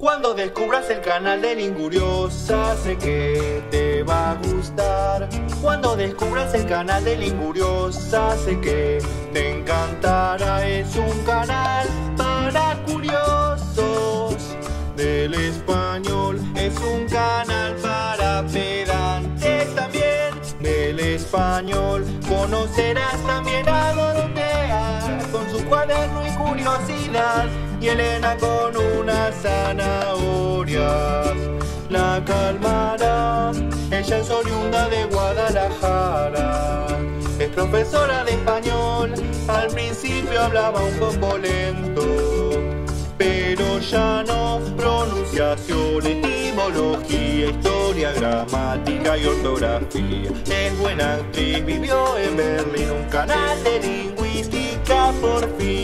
Cuando descubras el canal de Linguriosa, sé que te va a gustar. Cuando descubras el canal de Linguriosa, sé que te encantará. Es un canal para curiosos del español. Es un canal para pedantes también del español. Conocerás también a Dorotea con su cuaderno y curiosidad y Elena con una zanahoria la calmará. Ella es oriunda de Guadalajara, es profesora de español. Al principio hablaba un poco lento, pero ya no. Pronunciación, etimología, historia, gramática y ortografía. Es buena actriz, vivió en Berlín, un canal de lingüística por fin.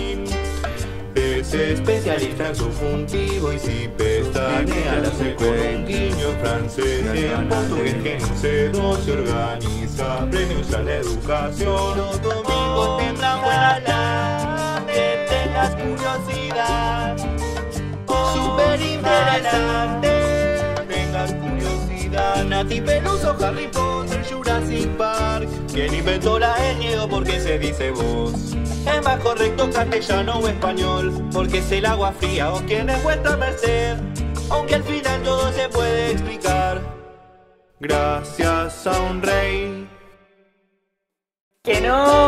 Es especialista en subjuntivo y si pestañea la hace con un guiño en francés En portugués que no sé, no se organiza Premios a la educación. Los domingos buena la Que tengas curiosidad Súper interesante Tengas curiosidad. Nati Peluso, Harry Potter, Jurassic Park. ¿Quién inventó la ñ porque se dice vos? Es más correcto castellano o español, porque es el agua fría o quién es vuestra merced. Aunque al final todo se puede explicar. Gracias a un rey. ¡Que no!